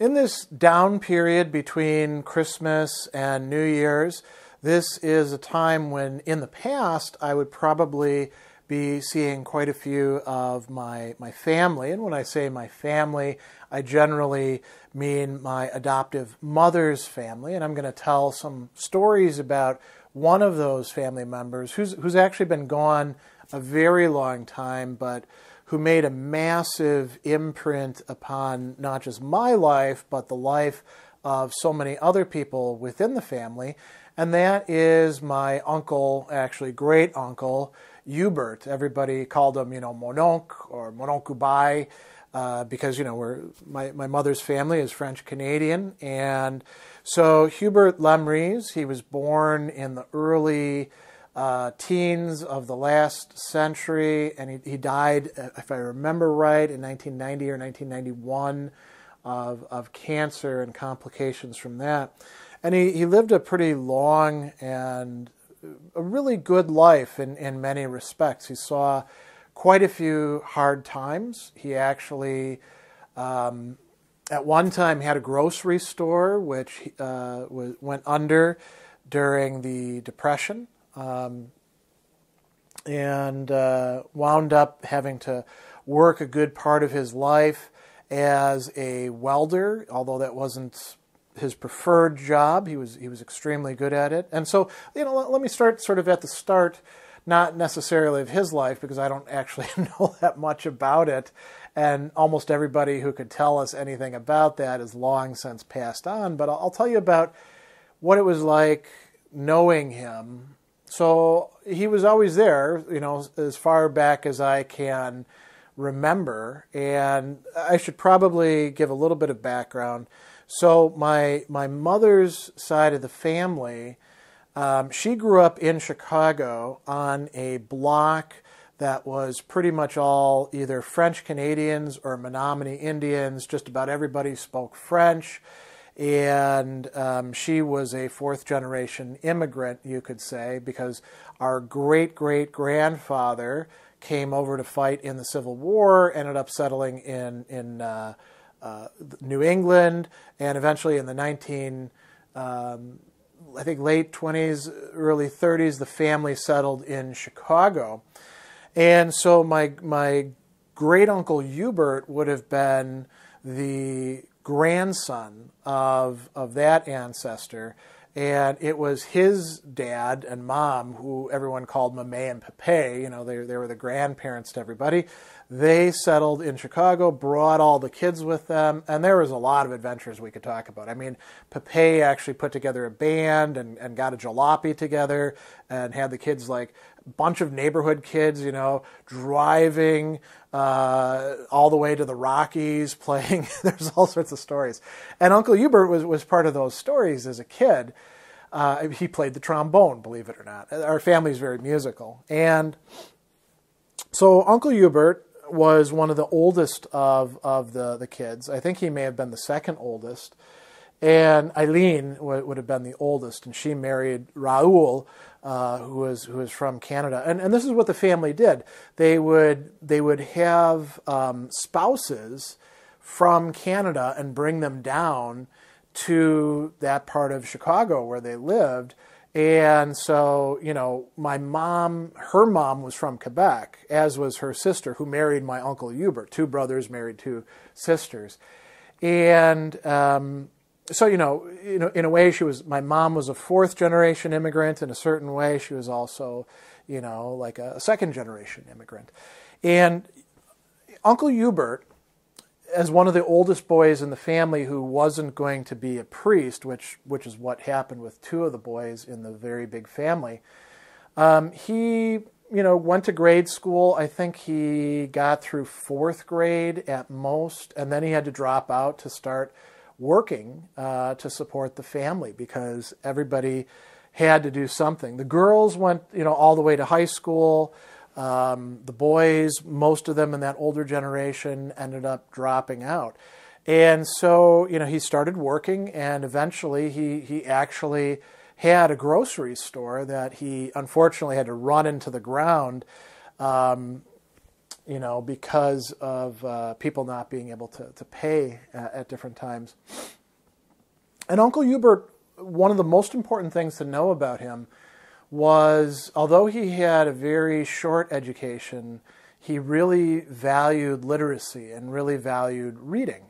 in this down period between Christmas and New Year's, this is a time when in the past I would probably be seeing quite a few of my, my family. And when I say my family, I generally mean my adoptive mother's family. And I'm going to tell some stories about one of those family members who's, who's actually been gone a very long time, but who made a massive imprint upon not just my life, but the life of so many other people within the family. And that is my uncle, actually great uncle, Hubert. Everybody called him, you know, Mononc or Mononcubai, uh, because, you know, we're, my, my mother's family is French Canadian. And so Hubert Lemrise, he was born in the early uh, teens of the last century, and he, he died, if I remember right, in 1990 or 1991 of, of cancer and complications from that. And he, he lived a pretty long and a really good life in, in many respects. He saw quite a few hard times. He actually, um, at one time, had a grocery store which uh, went under during the Depression um, and uh, wound up having to work a good part of his life as a welder, although that wasn't his preferred job. He was he was extremely good at it. And so, you know, let, let me start sort of at the start, not necessarily of his life because I don't actually know that much about it. And almost everybody who could tell us anything about that is long since passed on. But I'll, I'll tell you about what it was like knowing him so he was always there, you know, as far back as I can remember. And I should probably give a little bit of background. So my my mother's side of the family, um, she grew up in Chicago on a block that was pretty much all either French Canadians or Menominee Indians. Just about everybody spoke French and um, she was a fourth generation immigrant, you could say, because our great great grandfather came over to fight in the Civil War, ended up settling in in uh, uh, New England, and eventually in the 19 um, I think late 20s, early 30s, the family settled in Chicago, and so my my great uncle Hubert would have been the grandson of, of that ancestor. And it was his dad and mom, who everyone called Mame and Pepe, you know, they, they were the grandparents to everybody. They settled in Chicago, brought all the kids with them, and there was a lot of adventures we could talk about. I mean, Pepe actually put together a band and, and got a jalopy together and had the kids like bunch of neighborhood kids, you know, driving uh, all the way to the Rockies, playing. There's all sorts of stories. And Uncle Hubert was, was part of those stories as a kid. Uh, he played the trombone, believe it or not. Our family is very musical. And so Uncle Hubert was one of the oldest of, of the, the kids. I think he may have been the second oldest. And Eileen would, would have been the oldest, and she married Raoul, uh, who was who was from Canada. And and this is what the family did. They would they would have um, spouses from Canada and bring them down to that part of Chicago where they lived and so, you know, my mom, her mom was from Quebec, as was her sister, who married my uncle Hubert. Two brothers married two sisters. And um, so, you know, you know, in a way, she was, my mom was a fourth generation immigrant. In a certain way, she was also, you know, like a second generation immigrant. And Uncle Hubert as one of the oldest boys in the family who wasn't going to be a priest, which which is what happened with two of the boys in the very big family, um, he you know went to grade school. I think he got through fourth grade at most, and then he had to drop out to start working uh, to support the family because everybody had to do something. The girls went you know all the way to high school. Um, the boys, most of them in that older generation, ended up dropping out. And so, you know, he started working, and eventually he, he actually had a grocery store that he unfortunately had to run into the ground um, you know, because of uh, people not being able to, to pay at, at different times. And Uncle Hubert, one of the most important things to know about him was although he had a very short education, he really valued literacy and really valued reading.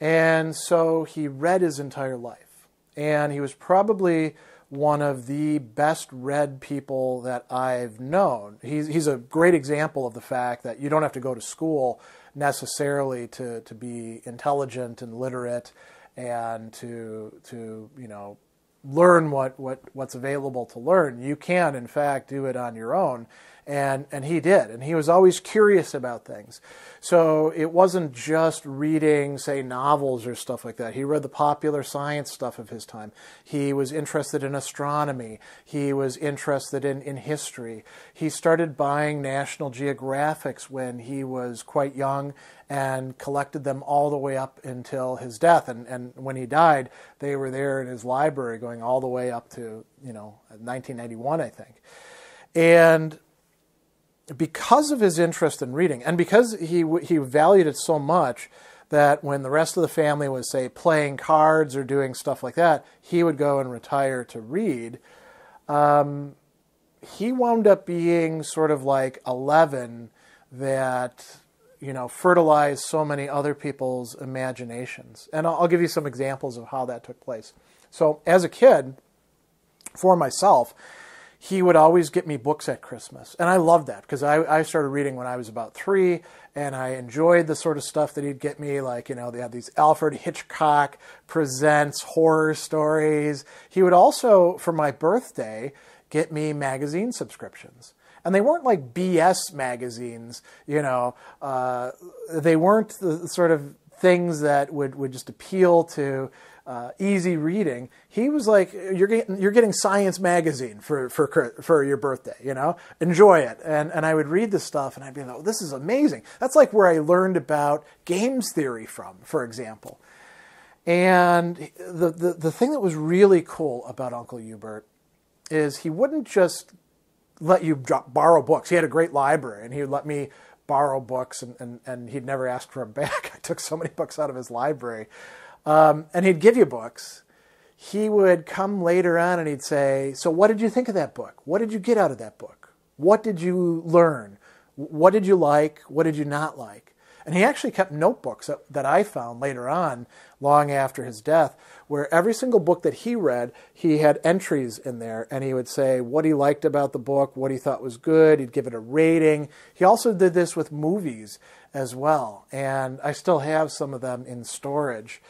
And so he read his entire life. And he was probably one of the best read people that I've known. He's, he's a great example of the fact that you don't have to go to school necessarily to, to be intelligent and literate and to, to you know, learn what, what, what's available to learn. You can, in fact, do it on your own and and he did. And he was always curious about things. So it wasn't just reading say novels or stuff like that. He read the popular science stuff of his time. He was interested in astronomy. He was interested in, in history. He started buying national geographics when he was quite young and collected them all the way up until his death. And, and when he died they were there in his library going all the way up to you know 1991 i think. And because of his interest in reading and because he he valued it so much that when the rest of the family was say playing cards or doing stuff like that, he would go and retire to read. Um, he wound up being sort of like a leaven that you know fertilized so many other people's imaginations. And I'll, I'll give you some examples of how that took place. So as a kid, for myself, he would always get me books at Christmas. And I loved that because I, I started reading when I was about three and I enjoyed the sort of stuff that he'd get me. Like, you know, they had these Alfred Hitchcock presents horror stories. He would also, for my birthday, get me magazine subscriptions. And they weren't like BS magazines, you know, uh, they weren't the sort of things that would, would just appeal to uh, easy reading. He was like, "You're getting you're getting Science magazine for for for your birthday, you know. Enjoy it." And and I would read this stuff, and I'd be like, oh, "This is amazing." That's like where I learned about games theory from, for example. And the the the thing that was really cool about Uncle Hubert is he wouldn't just let you drop, borrow books. He had a great library, and he would let me borrow books, and, and, and he'd never ask for them back. I took so many books out of his library. Um, and he'd give you books. He would come later on and he'd say, So, what did you think of that book? What did you get out of that book? What did you learn? What did you like? What did you not like? And he actually kept notebooks that, that I found later on, long after his death, where every single book that he read, he had entries in there, and he would say what he liked about the book, what he thought was good. He'd give it a rating. He also did this with movies as well, and I still have some of them in storage.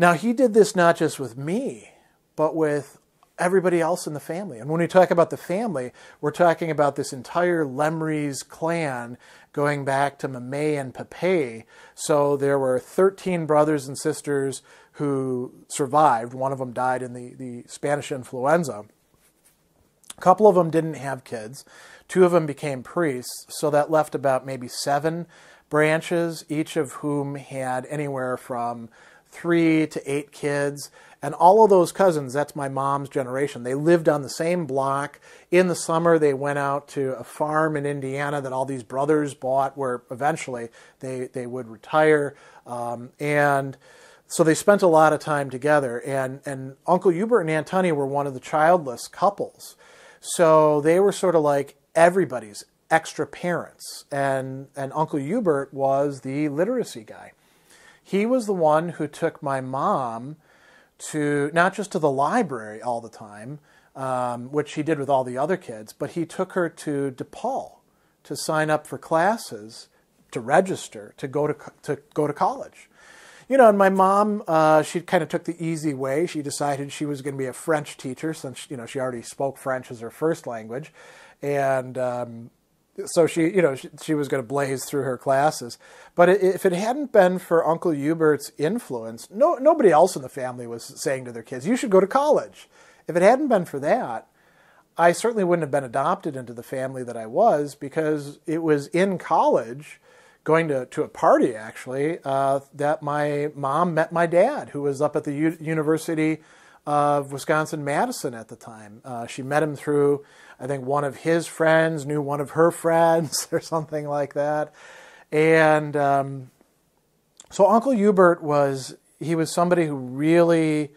Now, he did this not just with me, but with everybody else in the family. And when we talk about the family, we're talking about this entire Lemrise clan going back to Mamay and Papay. So there were 13 brothers and sisters who survived. One of them died in the, the Spanish influenza. A couple of them didn't have kids. Two of them became priests. So that left about maybe seven branches, each of whom had anywhere from three to eight kids. And all of those cousins, that's my mom's generation, they lived on the same block. In the summer, they went out to a farm in Indiana that all these brothers bought, where eventually they, they would retire. Um, and so they spent a lot of time together. And, and Uncle Hubert and Aunt Tunny were one of the childless couples. So they were sort of like everybody's extra parents. And, and Uncle Hubert was the literacy guy. He was the one who took my mom to not just to the library all the time, um, which he did with all the other kids, but he took her to DePaul to sign up for classes, to register, to go to to go to college. You know, and my mom, uh, she kind of took the easy way. She decided she was going to be a French teacher since you know she already spoke French as her first language, and um, so she, you know, she, she was going to blaze through her classes. But if it hadn't been for Uncle Hubert's influence, no, nobody else in the family was saying to their kids, "You should go to college." If it hadn't been for that, I certainly wouldn't have been adopted into the family that I was because it was in college, going to, to a party actually, uh, that my mom met my dad, who was up at the U- University of Wisconsin Madison at the time. Uh, she met him through I think one of his friends knew one of her friends or something like that. And um, so Uncle Hubert was he was somebody who really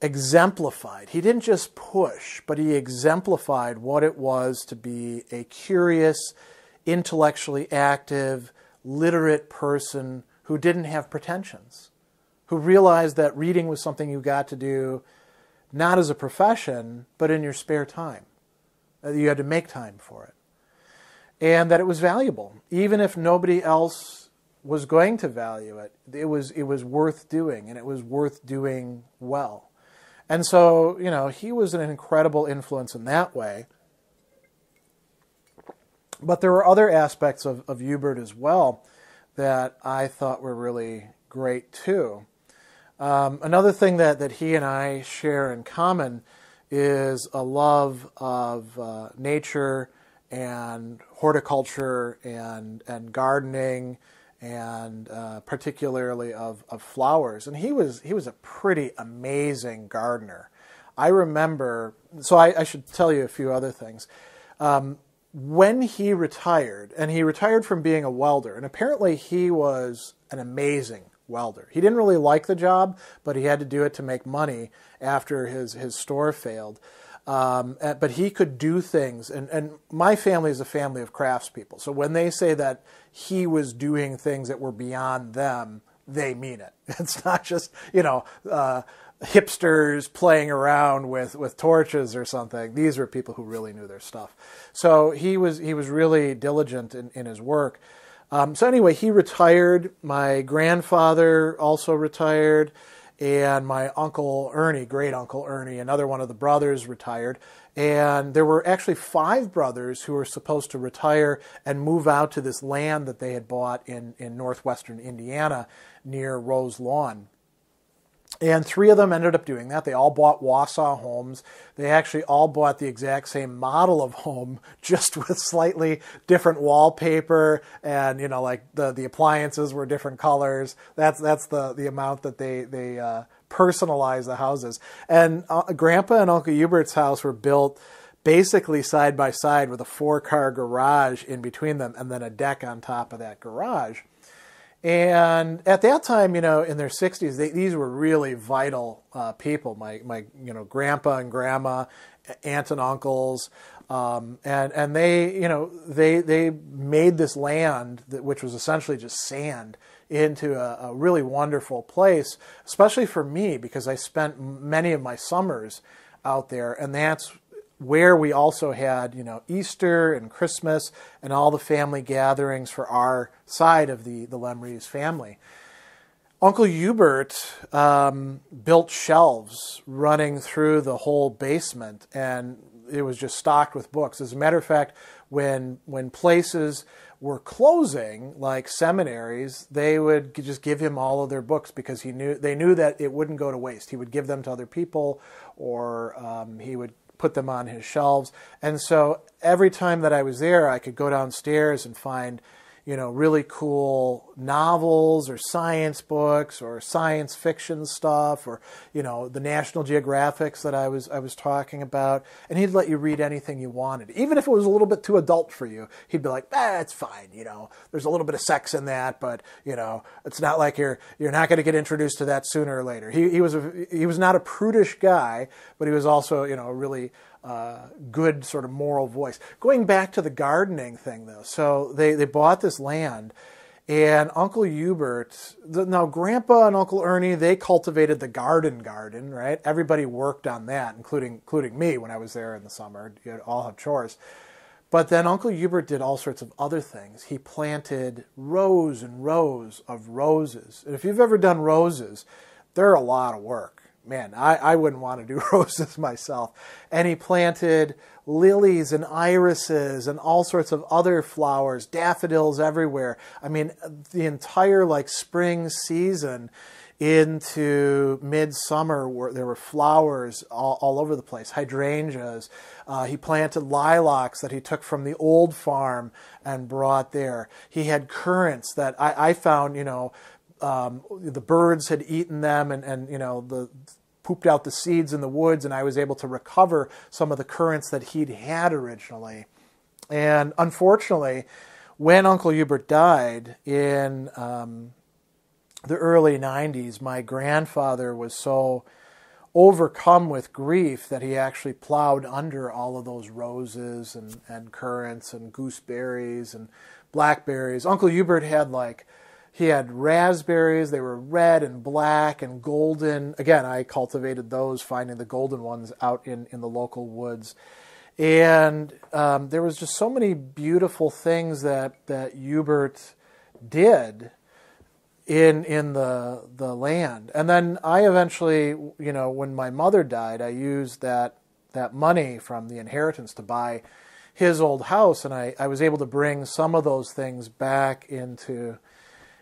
exemplified. He didn't just push, but he exemplified what it was to be a curious, intellectually active, literate person who didn't have pretensions, who realized that reading was something you got to do not as a profession, but in your spare time. You had to make time for it. And that it was valuable, even if nobody else was going to value it. It was, it was worth doing, and it was worth doing well. And so, you know, he was an incredible influence in that way. But there were other aspects of, of Hubert as well that I thought were really great too. Um, another thing that, that he and I share in common is a love of uh, nature and horticulture and, and gardening and uh, particularly of, of flowers. And he was, he was a pretty amazing gardener. I remember, so I, I should tell you a few other things. Um, when he retired, and he retired from being a welder, and apparently he was an amazing welder. He didn't really like the job, but he had to do it to make money after his, his store failed. Um, but he could do things, and, and my family is a family of craftspeople. So when they say that he was doing things that were beyond them, they mean it. It's not just you know uh, hipsters playing around with, with torches or something. These were people who really knew their stuff. So he was he was really diligent in, in his work. Um, so anyway, he retired. My grandfather also retired, and my uncle Ernie, great uncle Ernie, another one of the brothers, retired. And there were actually five brothers who were supposed to retire and move out to this land that they had bought in, in northwestern Indiana near Roselawn. And three of them ended up doing that. They all bought Wausau homes. They actually all bought the exact same model of home, just with slightly different wallpaper, and you know, like the the appliances were different colors. That's that's the the amount that they they uh, personalize the houses. And uh, Grandpa and Uncle Hubert's house were built basically side by side with a four car garage in between them, and then a deck on top of that garage. And at that time, you know, in their 60s, they, these were really vital uh, people. My, my, you know, grandpa and grandma, aunt and uncles, um, and and they, you know, they they made this land that, which was essentially just sand into a, a really wonderful place, especially for me because I spent many of my summers out there, and that's where we also had, you know, Easter and Christmas and all the family gatherings for our side of the, the Lemrise family. Uncle Hubert um, built shelves running through the whole basement, and it was just stocked with books. As a matter of fact, when when places were closing, like seminaries, they would just give him all of their books because he knew they knew that it wouldn't go to waste. He would give them to other people, or um, he would put them on his shelves. And so every time that I was there, I could go downstairs and find you know, really cool novels or science books or science fiction stuff or, you know, the National Geographics that I was I was talking about. And he'd let you read anything you wanted. Even if it was a little bit too adult for you, he'd be like, ah, fine, you know. There's a little bit of sex in that, but, you know, it's not like you're you're not going to get introduced to that sooner or later. He he was a, he was not a prudish guy, but he was also, you know, really uh, good sort of moral voice. Going back to the gardening thing, though, so they, they bought this land, and Uncle Hubert, the, now Grandpa and Uncle Ernie, they cultivated the garden garden, right? Everybody worked on that, including including me when I was there in the summer. You all have chores. But then Uncle Hubert did all sorts of other things. He planted rows and rows of roses. And if you've ever done roses, they're a lot of work man, I, I wouldn't want to do roses myself. And he planted lilies and irises and all sorts of other flowers, daffodils everywhere. I mean, the entire like spring season into midsummer where there were flowers all, all over the place, hydrangeas. Uh, he planted lilacs that he took from the old farm and brought there. He had currants that I, I found, you know, um, the birds had eaten them and, and you know the pooped out the seeds in the woods, and I was able to recover some of the currants that he'd had originally. And unfortunately, when Uncle Hubert died in um, the early 90s, my grandfather was so overcome with grief that he actually plowed under all of those roses and, and currants and gooseberries and blackberries. Uncle Hubert had like he had raspberries. They were red and black and golden. Again, I cultivated those, finding the golden ones out in, in the local woods. And um, there was just so many beautiful things that, that Hubert did in in the the land. And then I eventually, you know, when my mother died, I used that that money from the inheritance to buy his old house, and I, I was able to bring some of those things back into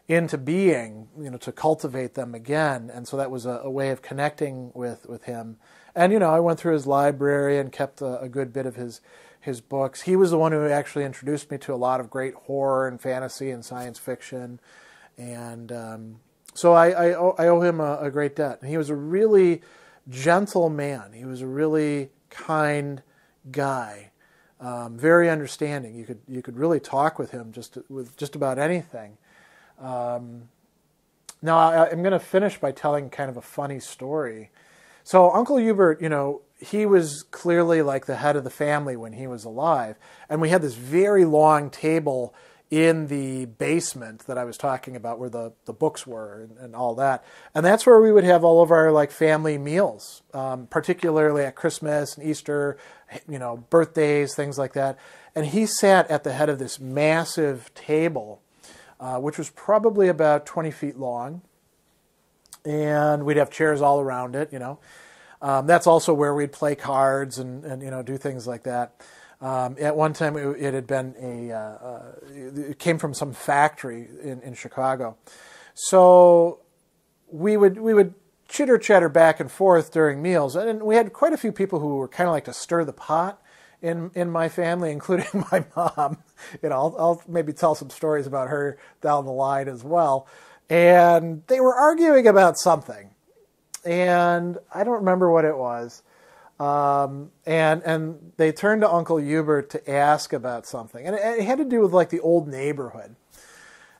into being, you know, to cultivate them again. And so that was a, a way of connecting with with him. And you know, I went through his library and kept a, a good bit of his his books. He was the one who actually introduced me to a lot of great horror and fantasy and science fiction and um, so I, I, owe, I, owe him a, a, great debt. And he was a really gentle man. He was a really kind guy, um, very understanding. You could you could really talk with him just with just about anything. Um, now I, I'm going to finish by telling kind of a funny story. So Uncle Hubert, you know, he was clearly like the head of the family when he was alive, and we had this very long table in the basement that I was talking about where the, the books were and, and all that. And that's where we would have all of our like family meals, um, particularly at Christmas and Easter, you know, birthdays, things like that. And he sat at the head of this massive table, uh, which was probably about 20 feet long. And we'd have chairs all around it, you know. Um, that's also where we'd play cards and, and, you know, do things like that. Um, at one time, it, it had been a, uh, uh, it came from some factory in, in Chicago. So we would we would chitter chatter back and forth during meals, and we had quite a few people who were kind of like to stir the pot in in my family, including my mom. You know, I'll, I'll maybe tell some stories about her down the line as well. And they were arguing about something, and I don't remember what it was. Um, and and they turned to Uncle Hubert to ask about something, and it, it, had to do with like the old neighborhood.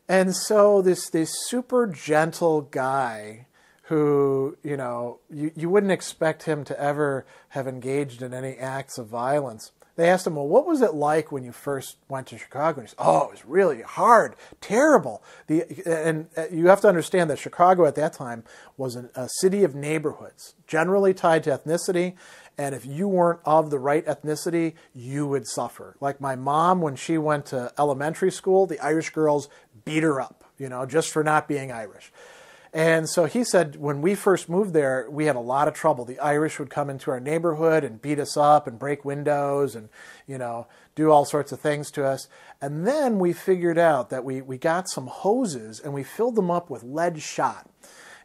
And so this this super gentle guy, who you know you, you wouldn't expect him to ever have engaged in any acts of violence, they asked him, well, what was it like when you first went to Chicago? And he said, oh, it was really hard, terrible. The, and uh, you have to understand that Chicago at that time was an, a city of neighborhoods, generally tied to ethnicity. And if you weren't of the right ethnicity, you would suffer. Like my mom, when she went to elementary school, the Irish girls beat her up, you know, just for not being Irish. And so he said, when we first moved there, we had a lot of trouble. The Irish would come into our neighborhood and beat us up and break windows and, you know, do all sorts of things to us. And then we figured out that we, we got some hoses and we filled them up with lead shot.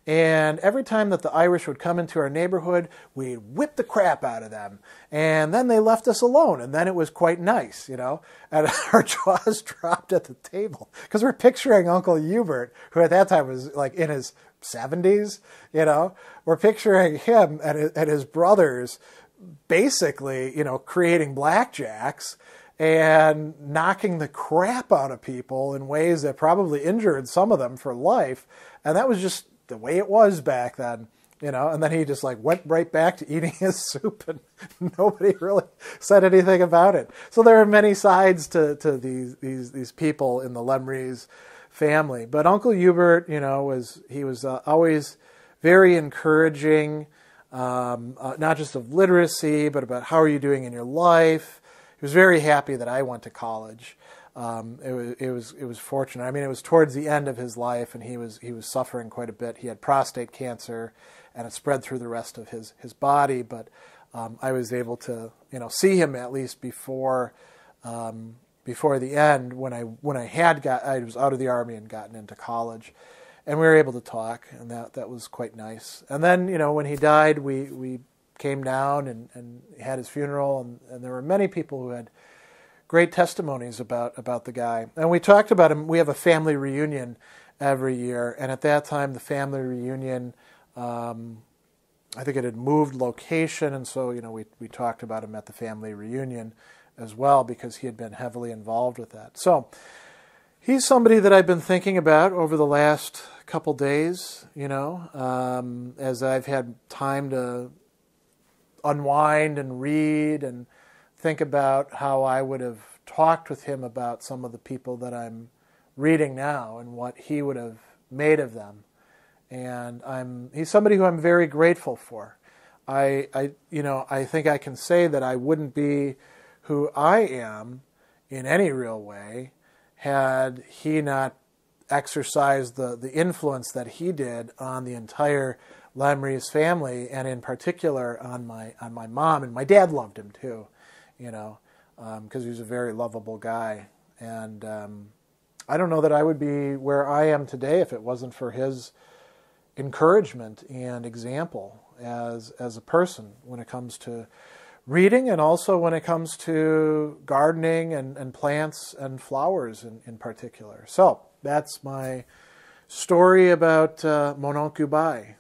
And every time that the Irish would come into our neighborhood, we'd whip the crap out of them. And then they left us alone. And then it was quite nice, you know. And our jaws dropped at the table because we're picturing Uncle Hubert, who at that time was like in his 70s, you know. We're picturing him and his, brothers basically, you know, creating blackjacks and knocking the crap out of people in ways that probably injured some of them for life. And that was just the way it was back then, you know. And then he just like went right back to eating his soup, and nobody really said anything about it. So there are many sides to to these these these people in the Lemrise family. But Uncle Hubert, you know, was he was uh, always very encouraging, um, uh, not just of literacy, but about how are you doing in your life. He was very happy that I went to college um, it was it was it was fortunate. I mean, it was towards the end of his life, and he was he was suffering quite a bit. He had prostate cancer, and it spread through the rest of his his body. But um, I was able to you know see him at least before um, before the end when I when I had got I was out of the army and gotten into college, and we were able to talk, and that that was quite nice. And then you know when he died, we we came down and, and had his funeral, and, and there were many people who had great testimonies about about the guy. And we talked about him. We have a family reunion every year, and at that time, the family reunion, um, I think it had moved location, and so you know we we talked about him at the family reunion as well because he had been heavily involved with that. So he's somebody that I've been thinking about over the last couple days. You know, um, as I've had time to unwind and read and think about how I would have talked with him about some of the people that I'm reading now and what he would have made of them. And I'm he's somebody who I'm very grateful for. I, I you know I think I can say that I wouldn't be who I am in any real way had he not exercised the, the influence that he did on the entire Lemrise family and in particular on my on my mom and my dad loved him too, you know, because um, he was a very lovable guy and um, I don't know that I would be where I am today if it wasn't for his encouragement and example as as a person when it comes to reading and also when it comes to gardening and, and plants and flowers in, in particular. So that's my story about uh, Mon Oncle Hubert.